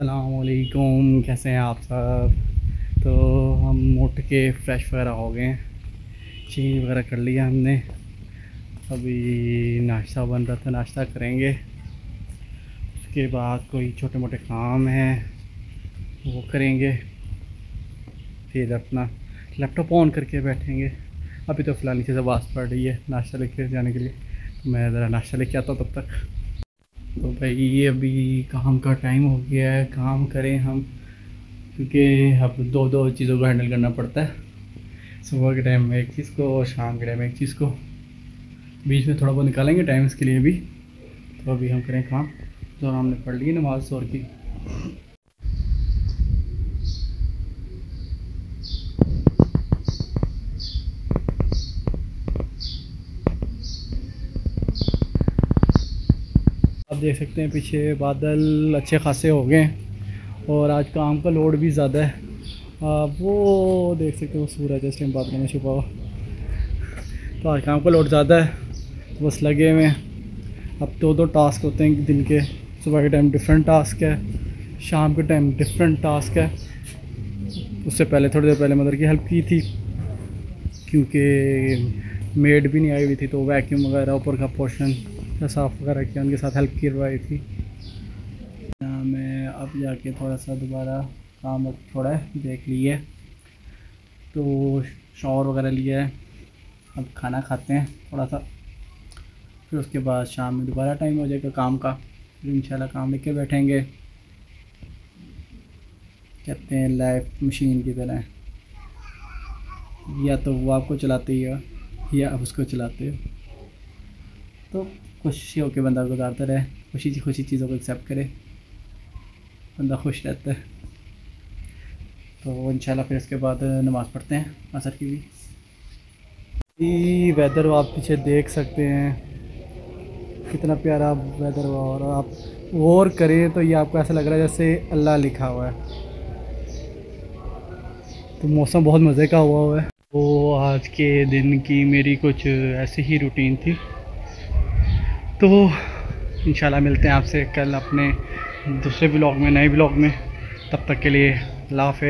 अलकुम कैसे हैं आप सब? तो हम उठ के फ्रेश वगैरह हो गए हैं। चेंज वगैरह कर लिया हमने। अभी नाश्ता बन रहा था, नाश्ता करेंगे। उसके बाद कोई छोटे मोटे काम हैं, वो करेंगे। फिर अपना लैपटॉप ऑन करके बैठेंगे। अभी तो फ़िलहाल नीचे से आवाज़ पड़ रही है नाश्ता लेके जाने के लिए। तो मैं ज़रा नाश्ता लेके आता हूँ तब तक। तो भाई ये अभी काम का टाइम हो गया है, काम करें हम, क्योंकि अब दो दो चीज़ों को हैंडल करना पड़ता है। सुबह के टाइम में एक चीज़ को और शाम के टाइम में एक चीज़ को। बीच में थोड़ा बहुत निकालेंगे टाइम इसके लिए भी तो अभी हम करें काम। तो हमने पढ़ ली नमाज़ और की। आप देख सकते हैं पीछे बादल अच्छे खासे हो गए और आज काम का लोड भी ज़्यादा है। आ, वो देख सकते हो सूरज इस टाइम बादलों में छुपा हुआ। तो आज काम का लोड ज़्यादा है तो बस लगे हुए हैं। अब दो दो टास्क होते हैं दिन के। सुबह के टाइम डिफरेंट टास्क है शाम के टाइम डिफरेंट टास्क है। उससे पहले थोड़ी देर पहले मदर की हेल्प की थी क्योंकि मेड भी नहीं आई हुई थी तो वैक्यूम वगैरह ऊपर का पोर्शन साफ़ वगैरह किया, उनके साथ हेल्प करवाई थी। मैं अब जाके थोड़ा सा दोबारा काम थोड़ा देख लिए। तो शॉवर वगैरह लिया है। अब खाना खाते हैं थोड़ा सा फिर उसके बाद शाम में दोबारा टाइम हो जाएगा काम का। फिर इंशाल्लाह काम लेके बैठेंगे। कहते हैं लाइफ मशीन की तरह। या तो वो आपको चलाती है, या आप उसको चलाते हो। तो खुशी होकर बंदा गुजारता रहे, खुशी खुशी चीज़ों को एक्सेप्ट करे, बंदा खुश रहता है। तो इंशाल्लाह फिर उसके बाद नमाज़ पढ़ते हैं, असर की भी। वेदर आप पीछे देख सकते हैं। कितना प्यारा वेदर हुआ और आप और करें तो ये आपको ऐसा लग रहा है जैसे अल्लाह लिखा हुआ है। तो मौसम बहुत मज़े का हुआ हुआ है। तो आज के दिन की मेरी कुछ ऐसी ही रूटीन थी। तो इंशाल्लाह मिलते हैं आपसे कल अपने दूसरे ब्लॉग में, नए ब्लॉग में। तब तक के लिए हाफ़